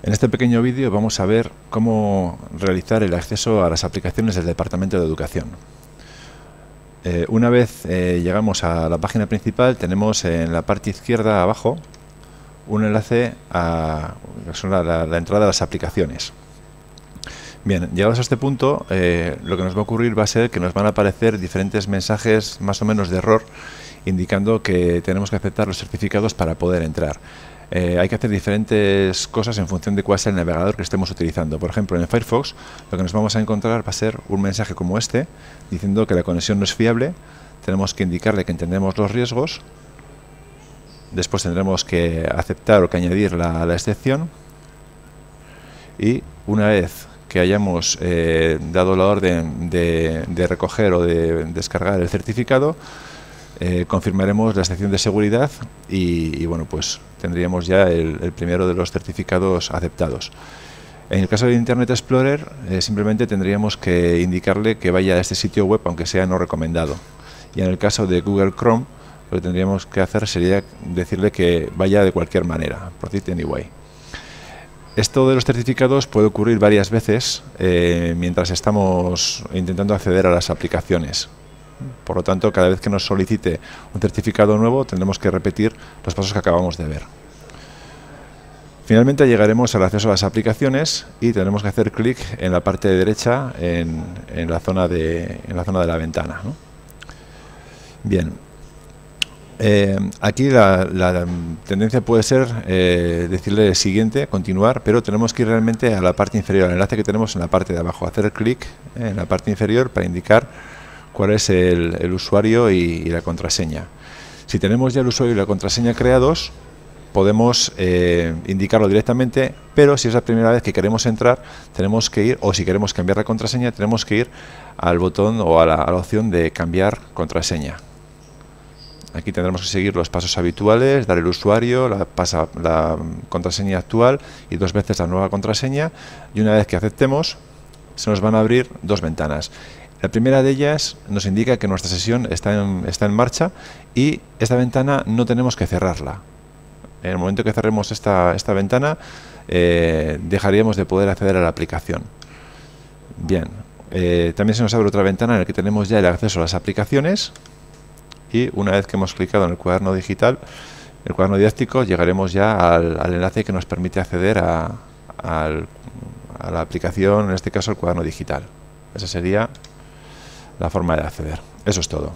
En este pequeño vídeo vamos a ver cómo realizar el acceso a las aplicaciones del Departamento de Educación. Eh, una vez eh, llegamos a la página principal tenemos en la parte izquierda abajo un enlace a la, entrada de las aplicaciones. Bien, llegados a este punto, eh, lo que nos va a ocurrir va a ser que nos van a aparecer diferentes mensajes más o menos de error indicando que tenemos que aceptar los certificados para poder entrar. Eh, hay que hacer diferentes cosas en función de cuál sea el navegador que estemos utilizando. Por ejemplo, en Firefox lo que nos vamos a encontrar va a ser un mensaje como este, diciendo que la conexión no es fiable, tenemos que indicarle que entendemos los riesgos, después tendremos que aceptar o que añadir la, excepción, y una vez que hayamos eh, dado la orden de recoger o de descargar el certificado, eh, confirmaremos la sección de seguridad y, bueno, pues tendríamos ya el, primero de los certificados aceptados. En el caso de Internet Explorer, eh, simplemente tendríamos que indicarle que vaya a este sitio web, aunque sea no recomendado. Y en el caso de Google Chrome, lo que tendríamos que hacer sería decirle que vaya de cualquier manera, proceed anyway. Esto de los certificados puede ocurrir varias veces eh, mientras estamos intentando acceder a las aplicaciones. Por lo tanto, cada vez que nos solicite un certificado nuevo, tendremos que repetir los pasos que acabamos de ver. Finalmente llegaremos al acceso a las aplicaciones y tendremos que hacer clic en la parte derecha en, la, zona de, la zona de la ventana. Bien, eh, aquí la, tendencia puede ser eh, decirle siguiente, continuar, pero tenemos que ir realmente a la parte inferior, al enlace que tenemos en la parte de abajo, hacer clic en la parte inferior para indicar cuál es el, usuario y, la contraseña. Si tenemos ya el usuario y la contraseña creados, podemos eh, indicarlo directamente, pero si es la primera vez que queremos entrar, tenemos que ir, o si queremos cambiar la contraseña, tenemos que ir al botón o a la, opción de cambiar contraseña. Aquí tendremos que seguir los pasos habituales, dar el usuario, la, la contraseña actual y dos veces la nueva contraseña. Y una vez que aceptemos, se nos van a abrir dos ventanas. La primera de ellas nos indica que nuestra sesión está en, está en marcha y esta ventana no tenemos que cerrarla. En el momento que cerremos esta, ventana, eh, dejaríamos de poder acceder a la aplicación. Bien, eh, también se nos abre otra ventana en la que tenemos ya el acceso a las aplicaciones y una vez que hemos clicado en el cuaderno digital, el cuaderno didáctico, llegaremos ya al, enlace que nos permite acceder a, a la aplicación, en este caso el cuaderno digital. Esa sería la forma de acceder. Eso es todo.